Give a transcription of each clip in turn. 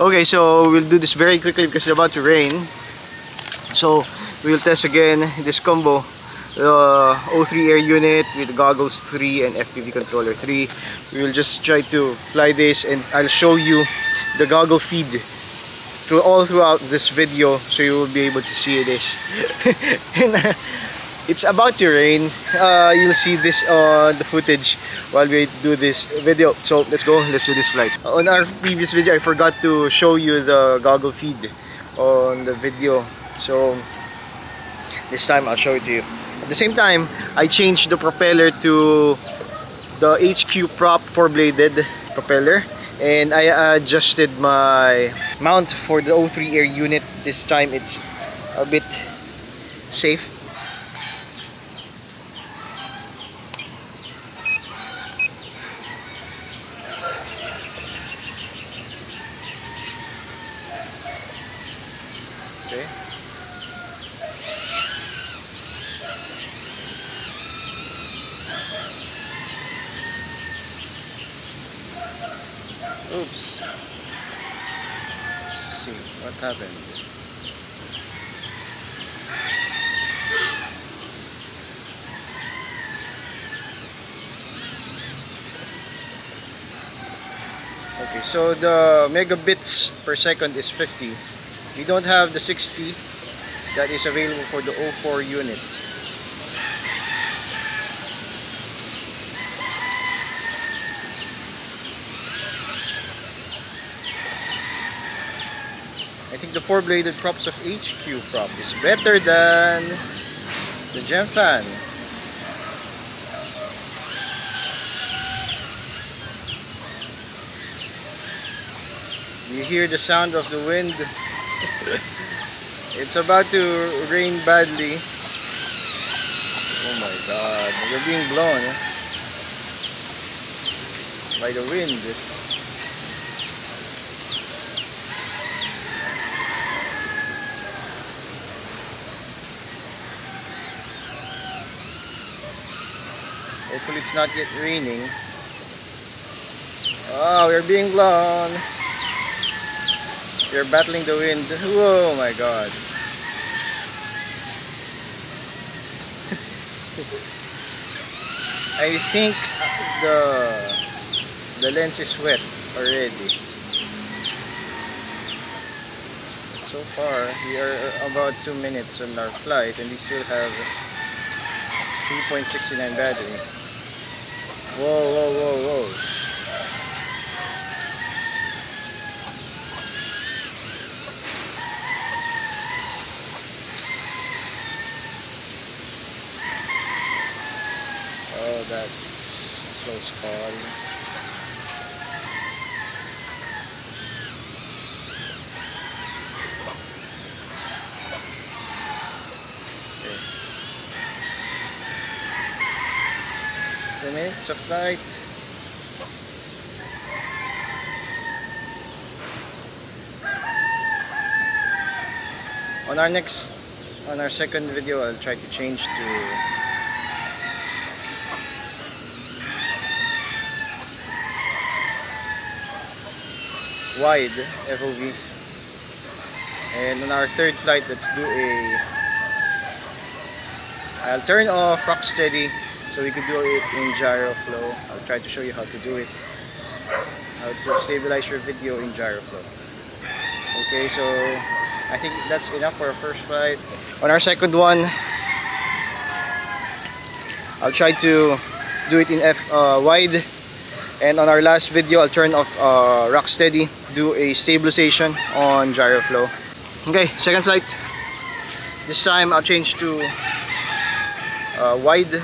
Okay, so we'll do this very quickly because it's about to rain. So we'll test again this combo. The O3 air unit with goggles 3 and FPV controller 3. We will just try to fly this and I'll show you the goggle feed through all throughout this video so you will be able to see this. and, uh, it's about to rain. Uh, you'll see this on the footage while we do this video. So let's go, let's do this flight. On our previous video, I forgot to show you the goggle feed on the video. So this time I'll show it to you. At the same time, I changed the propeller to the HQ prop 4-bladed propeller and I adjusted my mount for the O3 air unit. This time it's a bit safe Okay. Oops. Let's see what happened. Okay, so the megabits per second is 50 you don't have the 60 that is available for the O4 unit. Think the four-bladed props of HQ prop is better than the Gemfan. You hear the sound of the wind it's about to rain badly. Oh my god, you're being blown eh? by the wind. It's not yet raining. Oh, we're being blown. You're battling the wind. Oh my god. I think the the lens is wet already. So far, we are about 2 minutes on our flight and we still have 3.69 battery. Whoa, whoa, whoa, whoa. Oh, that's close call. minutes of light on our next on our second video I'll try to change to wide FOV and on our third flight let's do a I'll turn off Rocksteady so we could do it in gyro flow I'll try to show you how to do it. How to stabilize your video in Gyroflow okay so I think that's enough for our first flight on our second one I'll try to do it in F uh, wide. And on our last video I'll turn off uh, Rocksteady do a stabilization on Gyroflow okay second flight. This time I'll change to uh, wide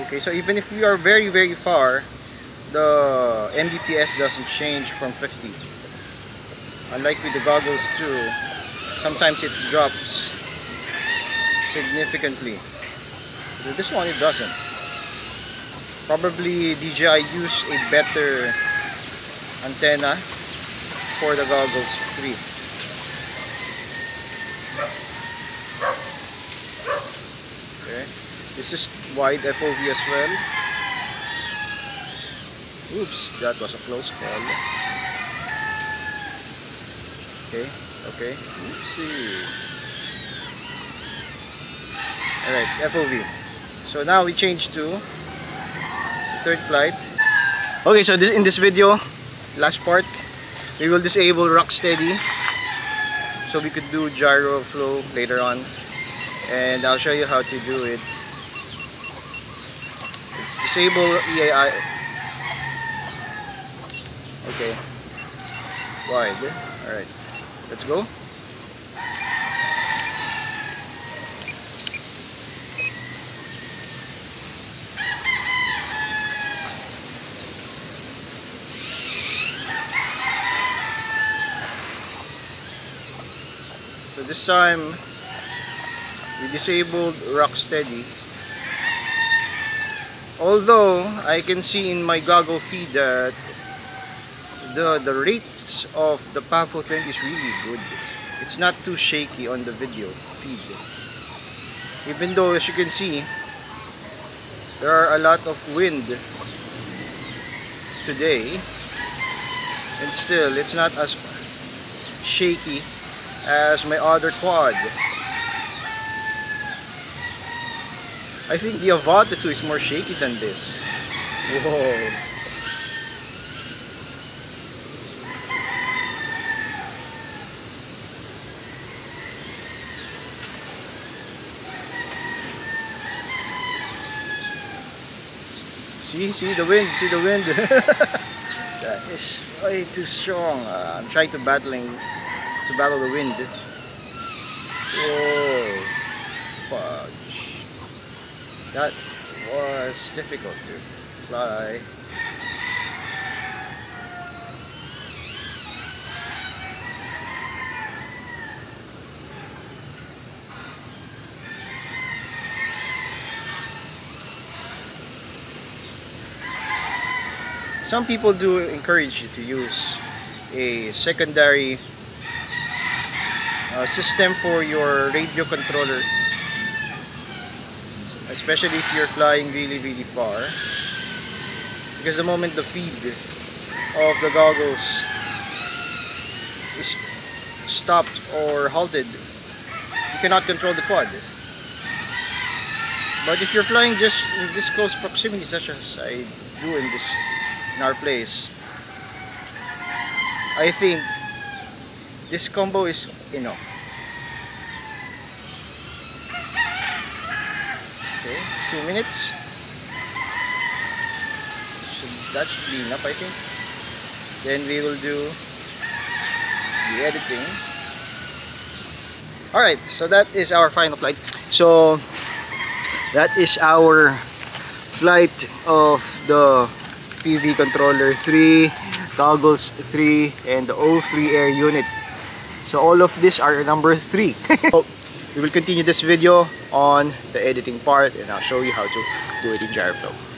okay so even if we are very very far the Mbps doesn't change from 50 unlike with the goggles too sometimes it drops significantly. This one it doesn't. Probably DJI use a better antenna for the goggles 3 okay this is wide FOV as well. Oops that was a close call. Okay okay. Oopsie. Alright FOV so now we change to third flight. Okay so this in this video last part we will disable Rocksteady. So we could do Gyroflow later on. And I'll show you how to do it it's disable EAI okay. Wide alright let's go. So this time we disabled Rocksteady. Although I can see in my goggle feed that the the rates of the PAVO 20 is really good. It's not too shaky on the video feed. Even though as you can see there are a lot of wind today and still it's not as shaky as my other quad. I think the Avata 2 is more shaky than this. Whoa. See, see the wind, see the wind. that is way too strong. Uh, I'm trying to battling to battle the wind. Whoa, fudge. That was difficult to fly. Some people do encourage you to use a secondary uh, system for your radio controller especially if you're flying really really far. Because the moment the feed of the goggles is stopped or halted you cannot control the quad. But if you're flying just in this close proximity such as I do in this in our place I think this combo is enough okay two minutes. So that should be enough I think. Then we will do the editing. Alright so that is our final flight. So that is our flight of the FPV controller 3 goggles 3 and the O3 air unit. So all of these are number 3 so oh, we will continue this video on the editing part and I'll show you how to do it in Gyroflow